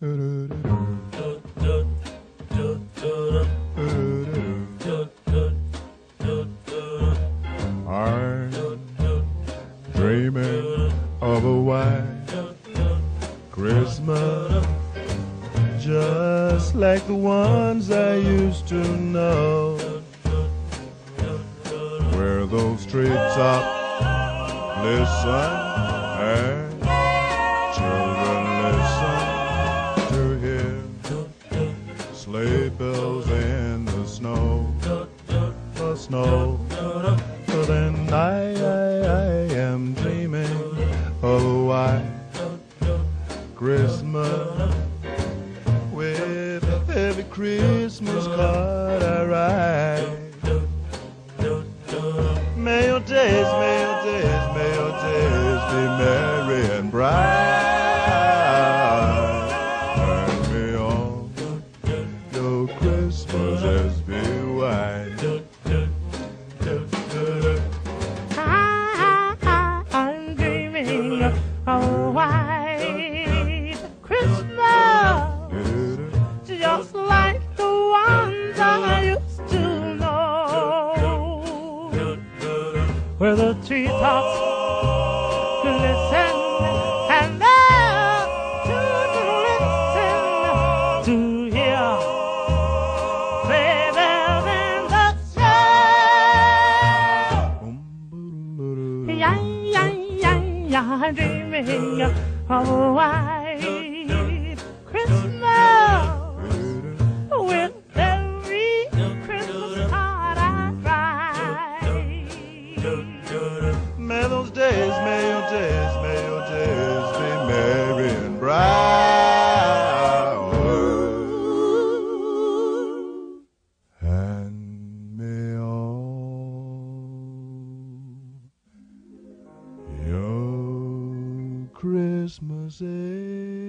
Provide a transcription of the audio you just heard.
I'm dreaming of a white Christmas just like the ones I used to know. Where those treetops listen and snow. So then I, I, I am dreaming oh, of a white Christmas with every Christmas card I write. May your days, may your days, may your days be merry and bright. Where the treetops glisten and the children listen to hear sleigh bells in the snow. Yeah, yeah, yeah, yeah, dreaming of a white Christmas Christmas Eve.